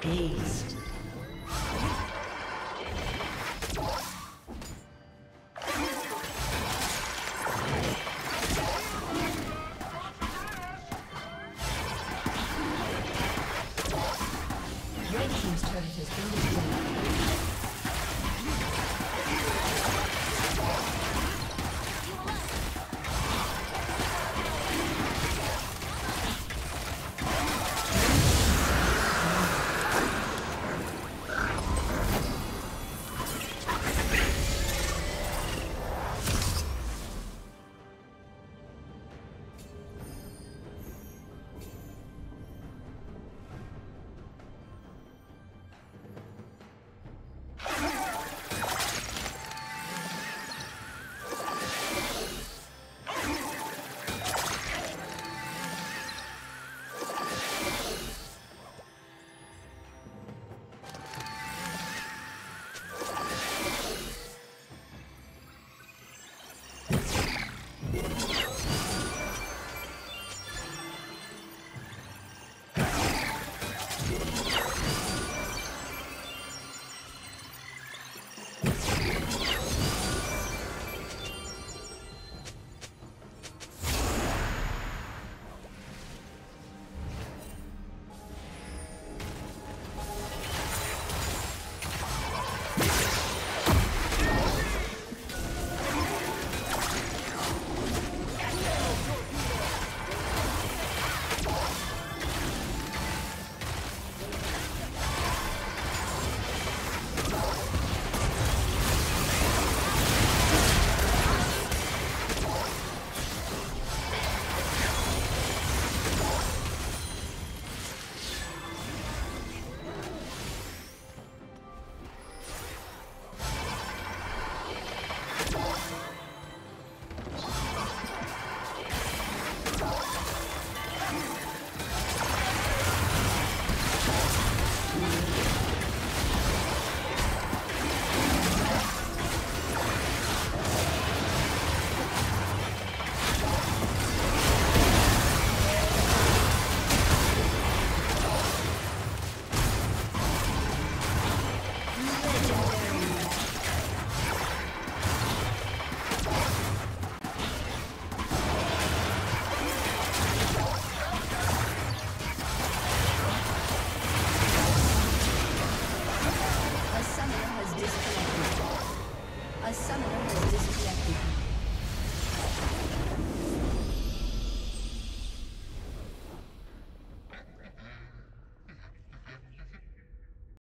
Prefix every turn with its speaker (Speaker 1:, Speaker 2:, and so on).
Speaker 1: Beast.